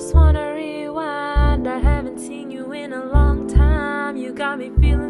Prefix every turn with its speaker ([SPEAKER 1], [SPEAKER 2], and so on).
[SPEAKER 1] just wanna rewind. I haven't seen you in a long time. You got me feeling.